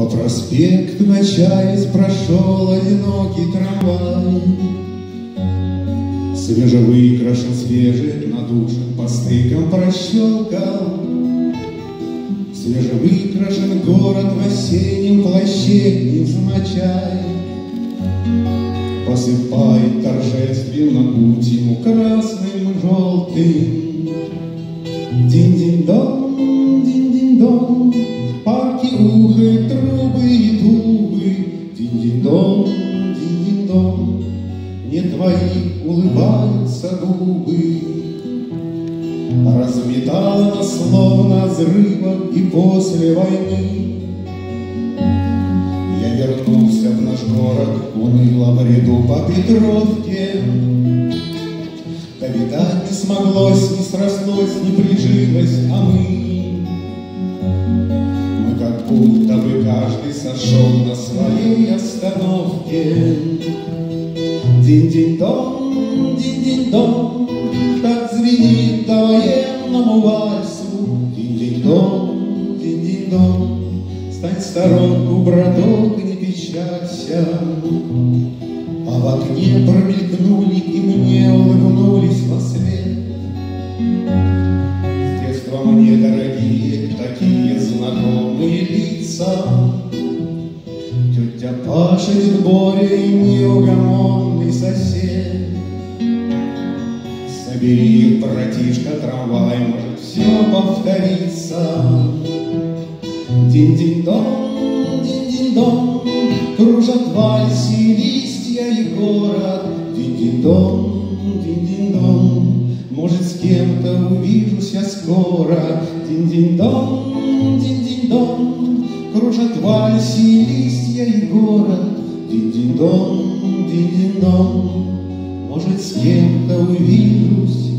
По проспекту Ночаясь прошел одинокий трамвай. Свежевыкрашен, свежий, надушен, по стыкам прощелкал. Свежевыкрашен город в осеннем плаще невзначай. Посыпает торжественно путь ему красным, желтым. Динь-динь-дон, Динь-динь-дон, не твои улыбаются губы. Разметала нас словно взрывом и после войны. Я вернулся в наш город, уныло бреду по Петровке. Да видать не смоглось, не срослось, не прижилось, будто бы каждый сошел на своей остановке. Динь-динь-дон, динь-динь-дон, так звенит по военному вальсу. Динь-динь-дон, динь-динь-дон, стань в сторонку, браток, не печалься. А в окне промелькнули и мне улыбнулись во свет. С детства мне дорогие лица. Тетя Паша, дед Боря и неугомонный сосед. Собери братишка, трамвай, может, все повторится. Динь-динь-дон, динь-динь-дон, Кружат в вальсе листья и город. Динь-динь-дон, динь-динь-дон, Может, с кем-то увижусь я скоро. Динь-динь-дон, Кружат в вальсе листья и город. Динь-динь-дон, динь-динь-дон, Может, с кем-то увижусь